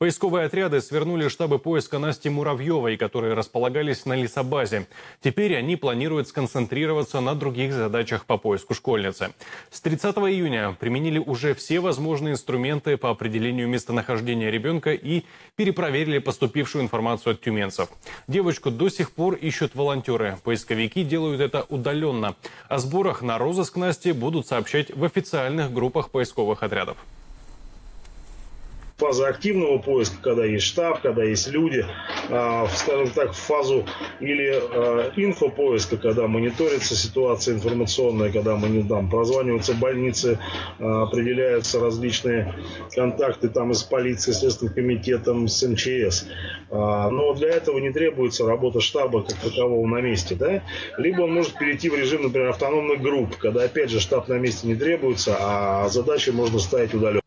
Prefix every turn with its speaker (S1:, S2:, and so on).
S1: Поисковые отряды свернули штабы поиска Насти Муравьевой, которые располагались на лесобазе. Теперь они планируют сконцентрироваться на других задачах по поиску школьницы. С 30 июня применили уже все возможные инструменты по определению местонахождения ребенка и перепроверили поступившую информацию от тюменцев. Девочку до сих пор ищут волонтеры. Поисковики делают это удаленно. О сборах на розыск Насти будут сообщать в официальных группах поисковых отрядов
S2: фаза активного поиска, когда есть штаб, когда есть люди, а, скажем так, в фазу или а, инфопоиска, когда мониторится ситуация информационная, когда мы там прозваниваются больницы, а, определяются различные контакты там и с полицией, Следственным комитетом, с МЧС. Но для этого не требуется работа штаба как такового на месте. Да? Либо он может перейти в режим, например, автономных групп, когда опять же штаб на месте не требуется, а задачи можно ставить удаленно.